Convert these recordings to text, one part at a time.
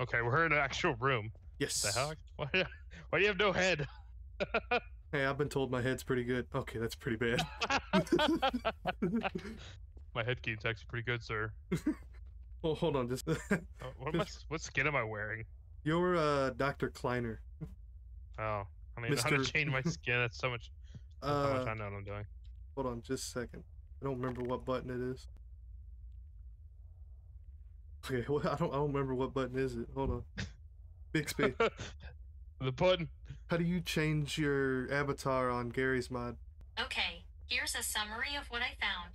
Okay, we're in an actual room. Yes. The hell? Why, why do you have no head? Hey, I've been told my head's pretty good. Okay, that's pretty bad. My head game's actually pretty good, sir. well, hold on. Just Uh, what, I, what skin am I wearing? you're uh, Dr. Kleiner. Oh, I mean, how to Mr. change my skin? That's so much. How much I Uh, know what I'm doing. hold on, just a second. I don't remember what button it is. Okay, well, I don't. I don't remember what button is it. Hold on. Big space. the button. How do you change your avatar on Garry's mod? Okay, here's a summary of what I found.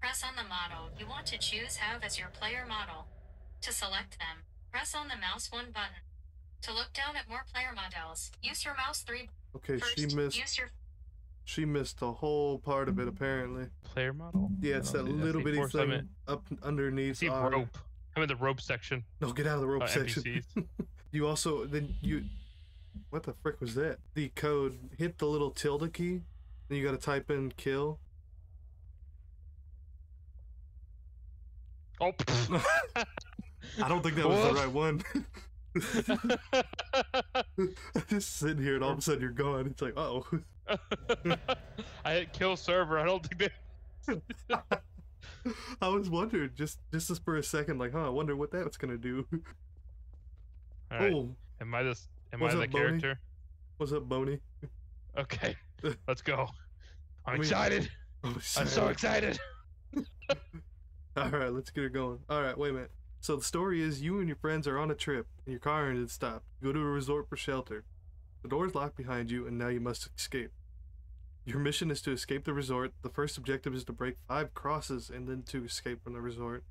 Press on the model you want to choose have as your player model. To select them, press on the mouse 1 button. To look down at more player models, use your mouse 3 Okay, first. she missed. Use your She missed a whole part of it apparently. Player model? Yeah, it's I that don't see- I little bitty thing in- up I underneath. see rope. I'm in the rope section. No, get out of the rope Oh, section. You also then you. What the frick was that? The code hit the little tilde key. Then you got to type in kill. Oh. I don't think that was the right one. Just sitting here and all of a sudden you're gone. It's like, oh. I hit kill server. I don't think that. I was wondering just just for a second, like, huh? I wonder what that's gonna do. All right. Oh, Am I this? Am What's I the character? what's up, Boney? Okay. Let's go. I'm I mean- excited. Oh, I'm so excited. All right, let's get it going. All right, wait a minute. So the story is you and your friends are on a trip, and your car engine stopped. You go to a resort for shelter. The door is locked behind you, and now you must escape. Your mission is to escape the resort. The first objective is to break five crosses and then to escape from the resort.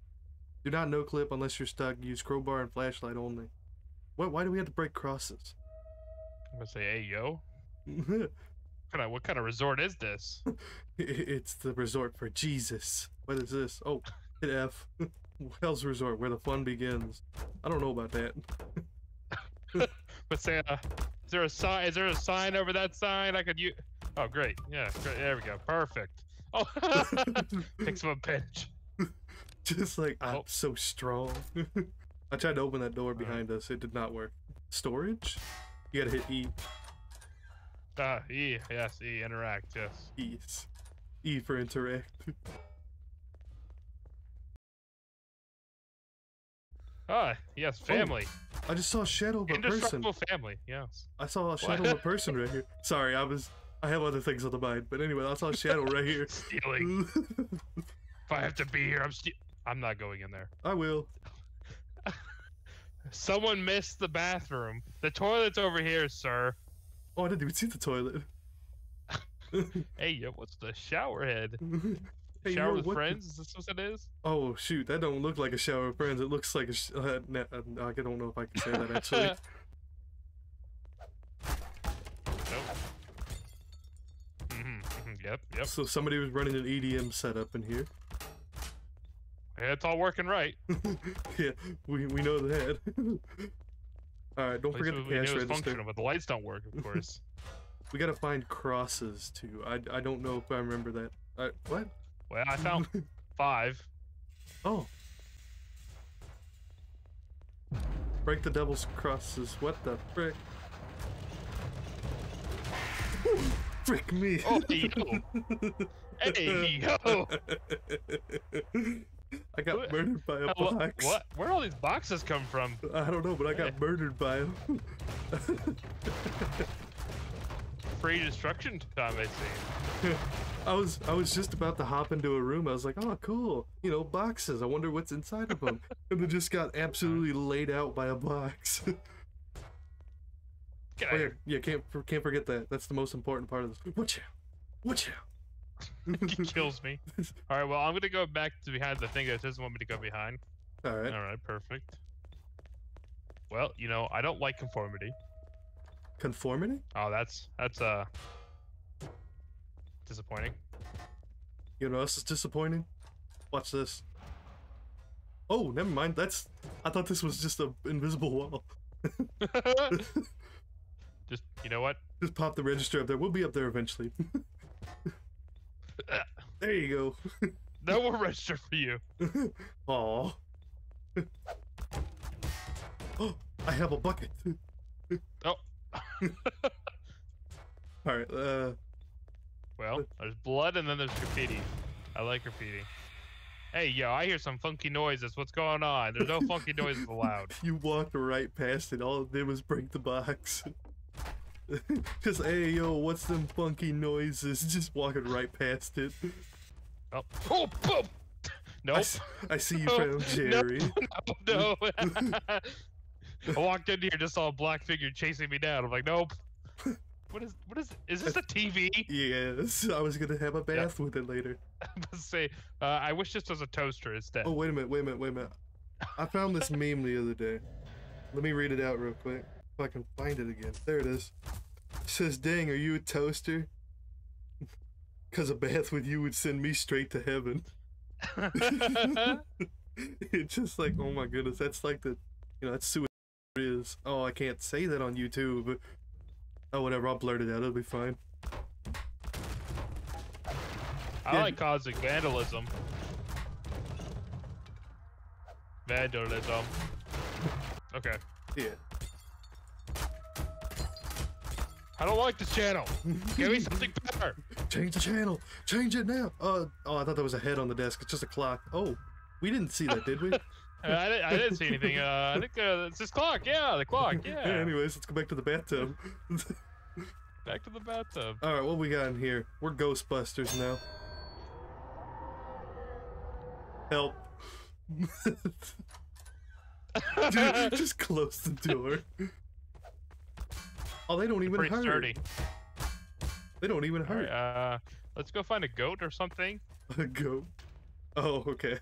Do not no clip unless you're stuck. Use crowbar and flashlight only. What? Why do we have to break crosses? I'm gonna say, hey yo. What kind of what kind of resort is this? it's the resort for Jesus. What is this? Oh, hit F. Hell's Resort, where the fun begins. I don't know about that. But say, uh, is there a sign? Is there a sign over that sign I could use? Oh, great. Yeah, great. There we go. Perfect. Oh, picks up a pinch. Just like I'm Oh. so strong. I tried to open that door behind us. It did not work. Storage? You gotta hit E. Ah, E. Yes, E. Interact. Yes. E. E for interact. Ah, yes. Family. I just saw a shadow of a person. Family. Yes. I saw a shadow of a person right here. Sorry, I was. I have other things on the mind, but anyway, I saw a shadow right here. Stealing. if I have to be here, I'm ste- I'm not going in there. I will. Someone missed the bathroom. The toilet's over here, sir. Oh, I didn't even see the toilet. Hey, yo, what's the shower head? Hey, shower with what the- friends? Is this what it is? Oh shoot, that don't look like a shower of friends. It looks like a. Sh- uh, na- uh, I don't know if I can say that actually. Nope. hmm Yep, yep. so somebody was running an EDM setup in here. Yeah, it's all working right. yeah, we we know that. All right, don't forget the cash knew it was register. functional, but the lights don't work, of course. We gotta find crosses too. I I don't know if I remember that. Uh, what? Well, I found five. Oh. Break the devil's crosses. What the frick? frick me. Oh, hey, yo. Hey, yo. I got Who- murdered by a Uh, box. what? Where all these boxes come from? I don't know, but I got murdered by him. Free destruction time, I see. I was I was just about to hop into a room. I was like, oh, cool. You know, boxes. I wonder what's inside of them. and then just got absolutely laid out by a box. Oh yeah, yeah. Can't can't forget that. That's the most important part of this. Watch out! Watch out! He kills me. All right, well, I'm gonna go back to behind the thing that doesn't want me to go behind. All right. All right, perfect. Well, you know, I don't like conformity. Conformity? Oh, that's that's uh disappointing. You know this is disappointing? Watch this. Oh, never mind. That's. I thought this was just a invisible wall. Just you know what? Just pop the register up there. We'll be up there eventually. there you go. No more register for you. Aw. Oh, I have a bucket. Oh. All right. Uh, Well, there's blood and then there's graffiti. I like graffiti. Hey, yo, I hear some funky noises. What's going on? There's no funky noises allowed. you walked right past it. All it did was break the box. Just hey yo, what's them funky noises? Just walking right past it. Oh, oh, boom! I, Nope. s- I see you found no. Jerry. No, no. I walked in here, and just saw a black figure chasing me down. I'm like, nope. What is? What is? Is this a TV? Yes, I was gonna have a bath with it later. Say, uh, I wish this was a toaster instead. Oh wait a minute, wait a minute, wait a minute. I found this meme the other day. Let me read it out real quick. If I can find it again. There it is. It says, "Dang, are you a toaster? Cause a bath with you would send me straight to heaven." it's just like, oh my goodness, that's like the, you know, that's suicide is. Oh, I can't say that on YouTube. Oh, whatever, I'll blurt it out. It'll be fine. I Yeah. like causing vandalism. Vandalism. Okay. Yeah. I don't like this channel. Give me something better. Change the channel. Change it now. Uh, oh, I thought there was a head on the desk. It's just a clock. Oh, we didn't see that, did we? I, didn't, I didn't see anything. Uh, I think uh, it's this clock. Yeah, the clock. Yeah. Anyways, let's go back to the bathtub. Back to the bathtub. All right, what we got in here? We're Ghostbusters now. Help. Dude, just close the door. Oh, they don't even Pretty hurt. sturdy. They don't even hurt. right, uh, let's go find a goat or something. A goat. Oh, okay.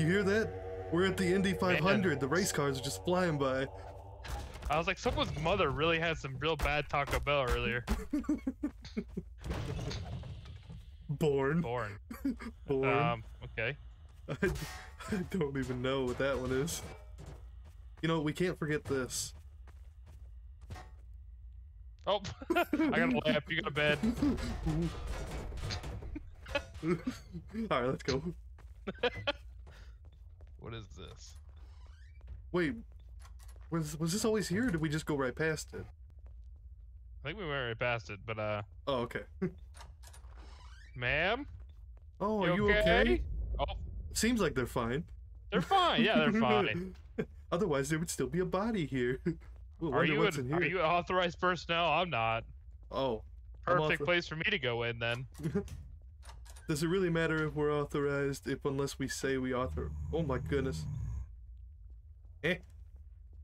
You hear that? We're at the Indy 500. The race cars are just flying by. I was like, someone's mother really had some real bad Taco Bell earlier. Born. Born. Born. Um, okay. I, I don't even know what that one is. You know, we can't forget this. Oh, I got a lamp. You got a bed. Alright, let's go. What is this? Wait, was, was this always here or did we just go right past it? I think we went right past it, but uh, Oh, okay. ma'am, Oh, you are you okay? Oh, Seems like they're fine. they're fine. Yeah, they're fine. Otherwise, there would still be a body here. We'll Are you an, in are you authorized personnel? I'm not. Oh, Perfect place for me to go in then. does it really matter if we're authorized if unless we say we author? Oh my goodness. Eh.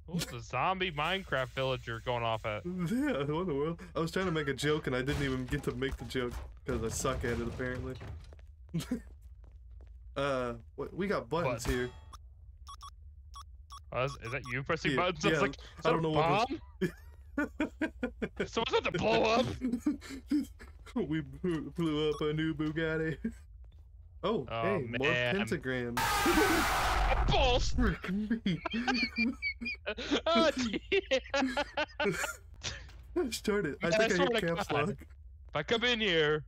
Ooh, the zombie Minecraft villager going off at. Yeah, what in the world? I was trying to make a joke and I didn't even get to make the joke because I suck at it apparently. uh, what, we got buttons What? here. Oh, is, is that you pressing Yeah, buttons? I yeah, like, I don't a know what bomb? Someone's about to blow up. we blew up a new Bugatti. Oh, Oh, hey, more man. pentagrams. Balls. Frick me. oh, dear. Start it. I think I swear hit caps God. lock. If I come in here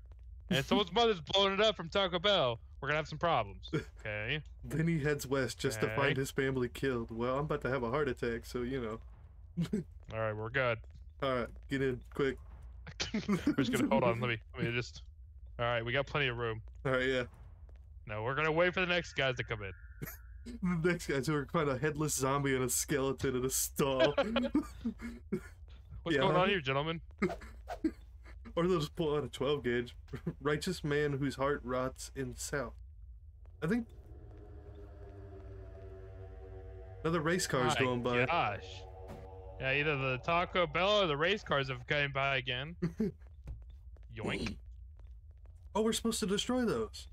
and someone's mother's blowing it up from Taco Bell, we're gonna have some problems. Okay. Then he heads west just to find his family killed. Well, I'm about to have a heart attack, so you know. All right, we're good. All right, get in quick. we're just gonna hold on. Let me. Let me just. All right, we got plenty of room. All right, yeah. No, we're gonna wait for the next guys to come in. The next guy's who are gonna find a headless zombie and a skeleton in a stall. What's Yeah. going on here, gentlemen? or they'll just pull out a 12 gauge. Righteous man whose heart rots in south. I think. Another race car is My going by. Gosh. Yeah, either the Taco Bell or the race cars have come by again. Yoink. Oh, we're supposed to destroy those.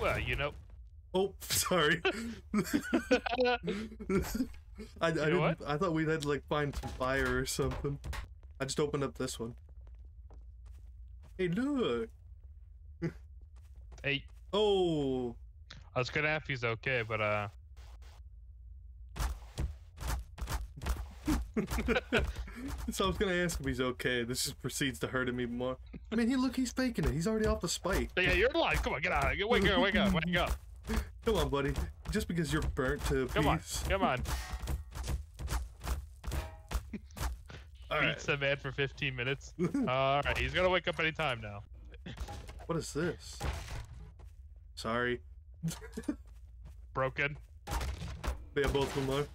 Well, you know. Oh, sorry. I, I, know didn't, what? I thought we had to like find some fire or something. I just opened up this one. Hey, look. Hey, Oh, I was gonna ask if he's okay, but uh, so I was gonna ask if he's okay. This just proceeds to hurt him even more. I mean, he look, he's faking it. He's already off the spike. yeah, you're alive. Come on, get out of here. Wake up, wake up, wake up. Come on, buddy. Just because you're burnt to Come on, piece. come on. All Beats the man for 15 minutes. All right, he's gonna wake up any time now. What is this? Sorry. Broken. Yeah, both of them are.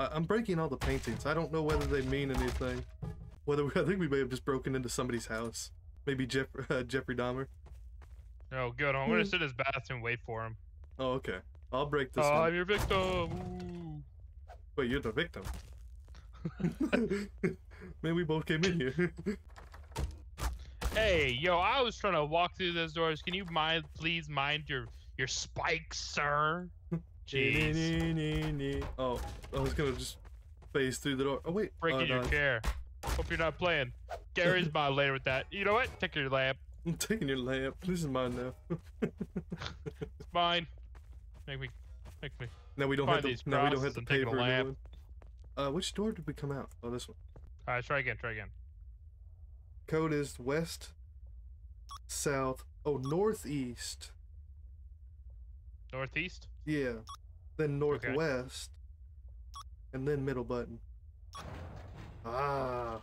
I- I'm breaking all the paintings. I don't know whether they mean anything. Whether we, I think we may have just broken into somebody's house. Maybe Jeff, uh, Jeffrey Dahmer. Oh, good. I'm gonna sit in his bathroom and wait for him. Oh, okay. I'll break this Oh, one. I'm your victim. Ooh. Wait, you're the victim. Man, we both came in here. Hey, yo, I was trying to walk through those doors. Can you mind, please mind your your spikes, sir? Jeez. Oh, I was gonna just phase through the door. Oh wait, Breaking oh, your no, chair. Hope you're not playing. Garry's mod later with that. You know what? Take your lamp. I'm taking your lamp. This is mine now. It's mine. Make me, make me. now we don't have to. these Now we don't have to and pay take for lamp. Uh, which door did we come out? Oh, this one. All right, try again. Try again. Code is west, south. Oh, northeast. Northeast. Yeah. Then northwest. And then middle button. Ah,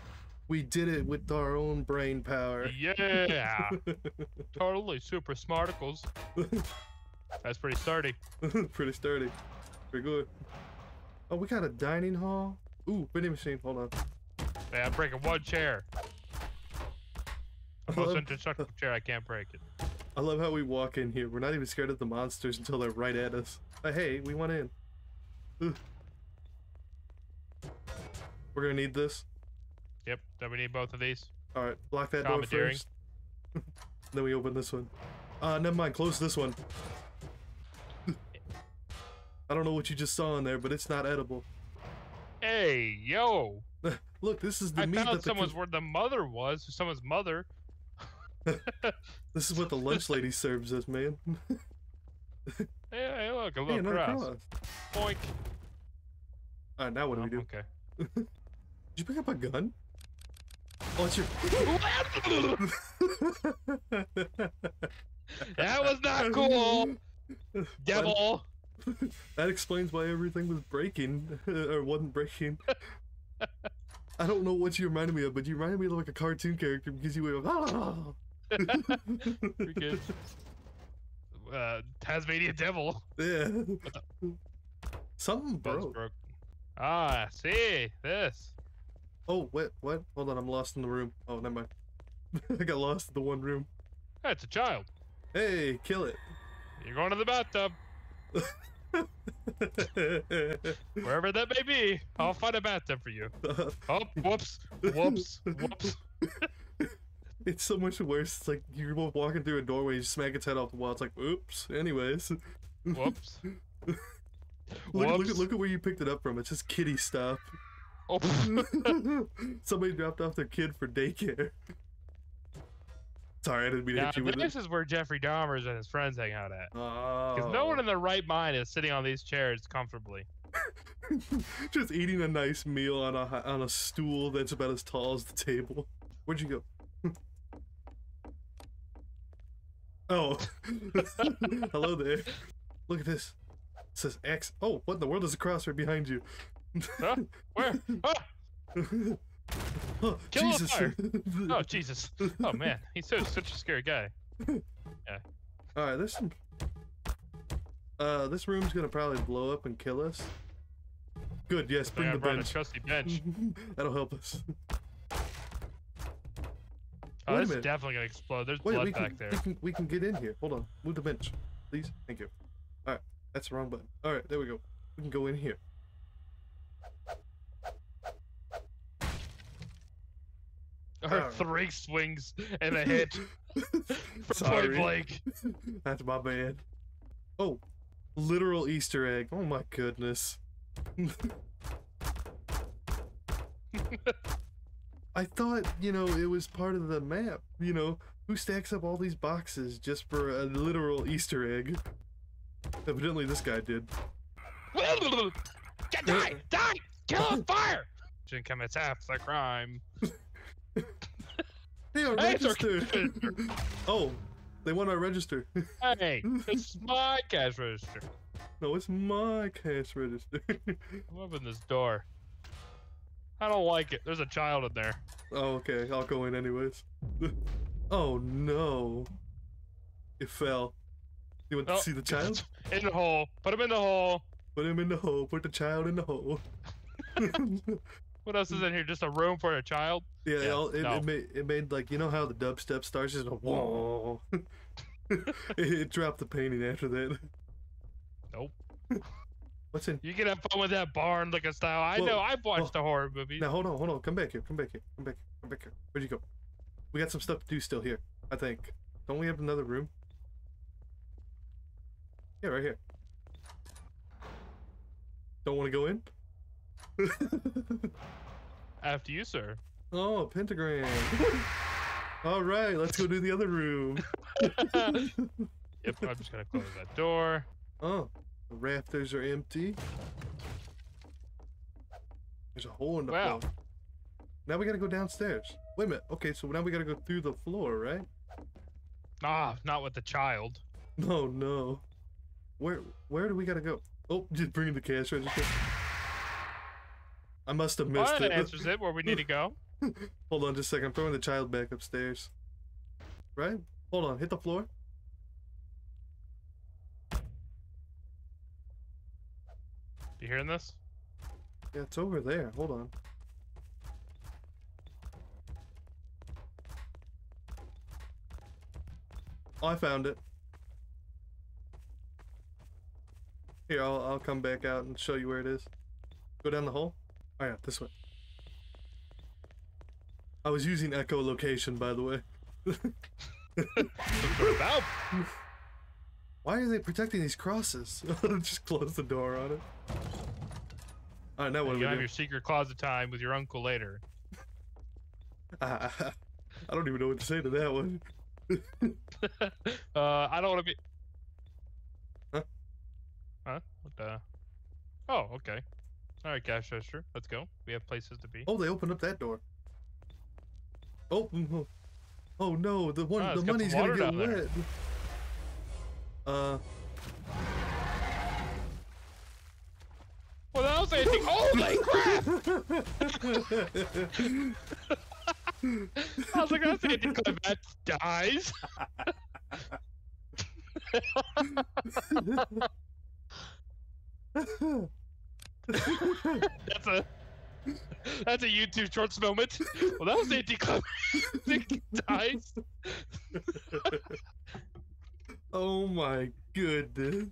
we did it with our own brain power. Yeah. totally super smarticles. That's pretty sturdy. Pretty sturdy. Pretty good. Oh, we got a dining hall. Ooh, vending machine. Hold on. Yeah, I'm breaking one chair. I indestructible chair. I can't break it. I love how we walk in here. We're not even scared of the monsters until they're right at us. Uh, hey, we went in. Ugh. We're gonna need this. Yep. Then we need both of these. All right, Lock that door first. then we open this one. Uh, never mind. Close this one. I don't know what you just saw in there, but it's not edible. Hey, yo! Look, this is the I meat found that someone's where the mother was. Someone's mother. This is what the lunch lady serves us, man. Hey, hey look, a little another cross. cross. Boink. All right, now what do we Oh, do? Okay. Did you pick up a gun? Oh, it's your. that was not cool, devil. That explains why everything was breaking or wasn't breaking. I don't know what you reminded me of, but you reminded me of like a cartoon character because you were ah. Pretty. Uh, Tasmania devil. yeah. Something broke. broke. Ah, see this. Oh, what? What? Hold on, I'm lost in the room. Oh, never mind. I got lost in the one room. That's a child. Hey, kill it. You're going to the bathtub, wherever that may be. I'll find a bathtub for you. Oh, whoops, whoops, whoops. it's so much worse. It's like you're both walking through a doorway, you smack its head off the wall. It's like, oops. Anyways, Whoops. look, look, Whoops. look at where you picked it up from. It's just kitty stuff. Oh, Somebody dropped off their kid for daycare. Sorry, I didn't mean to now, hit you with this it. is where Jeffrey Dahmer's and his friends hang out at. Because Oh. no one in their right mind is sitting on these chairs comfortably. just eating a nice meal on a on a stool that's about as tall as the table. Where'd you go? oh, hello there. Look at this. It says X. Oh, what in the world is a cross right behind you? Huh? Where? Ah! oh, Kill Jesus. fire. Oh, Jesus. Oh, man. He's so, such a scary guy. Yeah. All right, there's some. Uh, this room's gonna probably blow up and kill us. Good. Yes, I bring the brought a bench. trusty bench. That'll help us. Oh, Wait this is definitely gonna explode. There's Wait, blood we can, back there. we can we can get in here. Hold on. Move the bench, please. Thank you. All right, that's the wrong button. All right, there we go. We can go in here. Or Alright. Oh. three swings and a hit from Sorry. point blank. That's my bad. Oh, literal Easter egg. Oh my goodness. I thought, you know, it was part of the map. You know, who stacks up all these boxes just for a literal Easter egg? Evidently, this guy did. Get die! Die! Kill on fire! Jim commits half the crime. Hey, our Hey, it's our oh, They want our register. Hey, it's my cash register. no, it's my cash register. I'm opening this door. I don't like it. There's a child in there. oh, okay. I'll go in anyways. oh no. It fell. You want Oh, to see the child? In the hole. Put him in the hole. Put him in the hole. Put the child in the hole. What else is in here? Just a room for a child? Yeah, Yeah, it, all- it, no. it made it made like you know how the dubstep starts just a whoa. it, it dropped the painting after that. Nope. What's in? You can have fun with that barn looking style. I Well, know. I've watched the horror movies. Now hold on, hold on. Come back here. Come back here. Come back. Here, Come back here. Where'd you go? We got some stuff to do still here. I think. Don't we have another room? Yeah, right here. Don't want to go in? After you, sir. oh, pentagram. All right, let's go do the other room. yep. I'm just gonna close that door. Oh, the rafters are empty. There's a hole in the Wow. floor. Now we gotta go downstairs. Wait a minute. Okay, so now we gotta go through the floor, right? Ah, not with the child. No, no. Where where do we gotta go? Oh, just bring the cash register. I must have missed Well, that it. answers it. Where we need to go. Hold on just a second. I'm throwing the child back upstairs. Right? Hold on. Hit the floor. You hearing this? Yeah, it's over there. Hold on. Oh, I found it. Here, I'll, I'll come back out and show you where it is. Go down the hole? Oh yeah, this way. I was using echolocation, by the way. About? Why are they protecting these crosses? Just close the door on it. Alright, now what do you have do? your secret closet time with your uncle later. I don't even know what to say to that one. uh, I don't want to be. Huh? Huh? What the? Oh, okay. All right, cash register. Let's go. We have places to be. Oh, they opened up that door. Oh, oh, oh no, the one, Ah, the it's got some money's gonna get there. wet. Uh, Well, that was anything. Holy crap! I was like, that's anticlimax dies. That's a that's a YouTube Shorts moment. Well, that was anticlimactic dies. oh my goodness.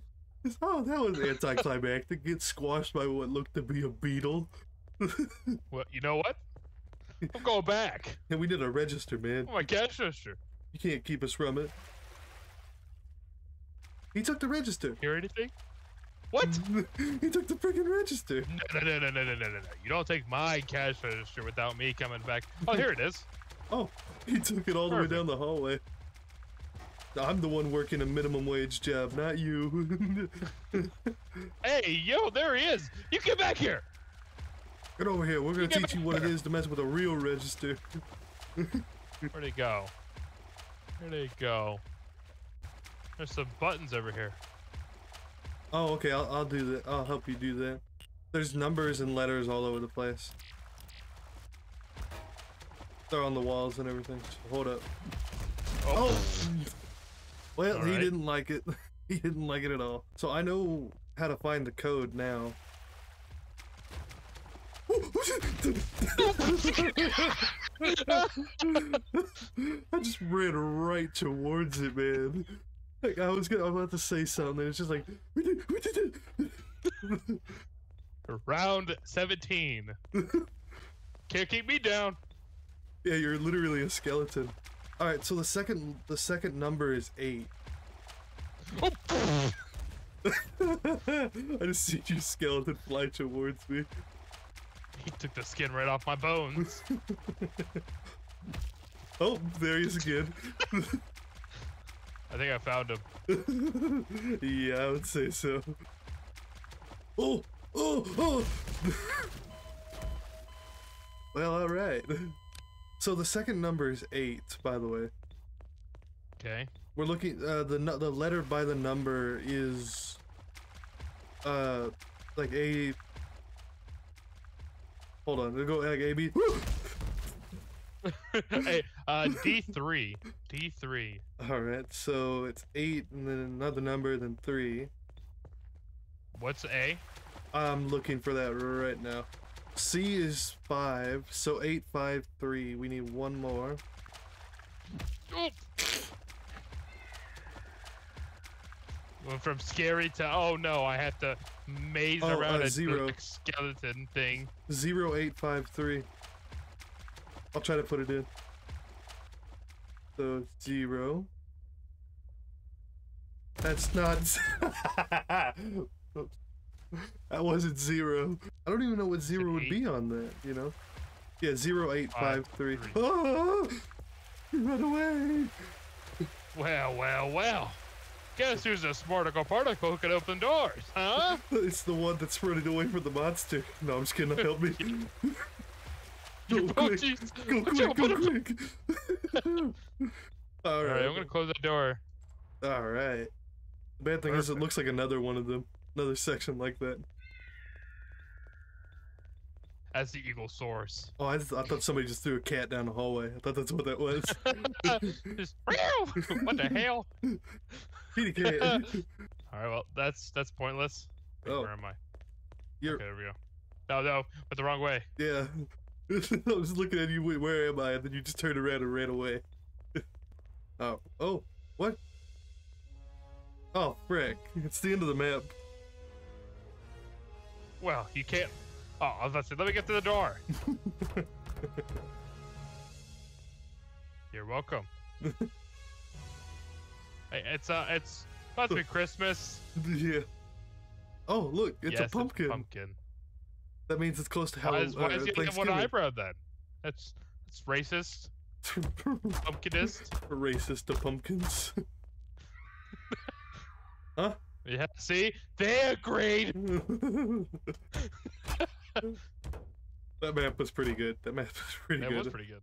Oh, that was anticlimactic. Get squashed by what looked to be a beetle. Well, you know what? I'm going back. And we did a register, man. Oh my cash register. You can't keep us from it. He took the register. Hear anything? What? he took the freaking register. No, no, no, no, no, no, no, no. You don't take my cash register without me coming back. Oh, here it is. Oh, he took it all the way down the hallway. I'm the one working a minimum wage job, not you. Hey, yo, there he is. You get back here. Get over here. We're gonna teach you what it here. is to mess with a real register. Where'd he go? Where'd he go? There's some buttons over here. Oh, okay. I'll, I'll do that. I'll help you do that. There's numbers and letters all over the place. They're on the walls and everything. So hold up. Oh, oh. Well, he Alright. didn't like it. he didn't like it at all. So I know how to find the code now. I just ran right towards it, man. Like I was gonna, I was about to say something. It's just like we did, we did it. round 17. Can't keep me down. yeah, you're literally a skeleton. All right, so the second, the second number is eight. Oh, I just see your skeleton fly towards me. he took the skin right off my bones. Oh, there he is again. I think I found him. yeah, I would say so. Oh, oh, oh. well, all right. So the second number is eight, by the way. Okay. We're looking. Uh, the the letter by the number is. Uh, like a. Hold on. We'll go like A B. hey, uh, D three, D three. All right. So it's eight, and then another number, then three. What's A? I'm looking for that right now. C is five, so eight, five, three. We need one more. Oh. Went from scary to oh no, I have to maze Oh, around uh, a zero. skeleton thing. Zero, eight, five, three. I'll try to put it in. So zero. That's not. that wasn't zero. I don't even know what zero would be on that. You know. Yeah, zero, eight, five, Five, three. three. Oh! You run away. Well, well, well. Guess who's a smarticle particle who can open doors, huh? It's the one that's running away from the monster. No, I'm just kidding. Help me. You Go oh, quick. jeez. Go Watch out, quick, go quick. All All right. right, I'm gonna close the door. All right. The bad thing is, it looks like another one of them, another section like that. As the eagle soars. Oh, I, just, I thought somebody just threw a cat down the hallway. I thought that's what that was. Just, what the hell? Kitty cat. All right, well, that's that's pointless. Wait, Oh. Where am I? You're Okay, there we go. No, no, but the wrong way. yeah. I was looking at you. wait, Where am I? And then you just turned around and ran away. oh, oh, what? Oh, frick! It's the end of the map. Well, you can't. Oh, I was about to say, let me get to the door. You're welcome. hey, it's uh, it's about to be Christmas. yeah. Oh, look! It's Yes, a pumpkin. pumpkin. That means it's close to Why Halloween. is, why uh, is he have one eyebrow then? That's that's racist. Pumpkinist. Racist to pumpkins. huh? Yeah. See, they agreed. that map was pretty good. That map was pretty That good. That was pretty good.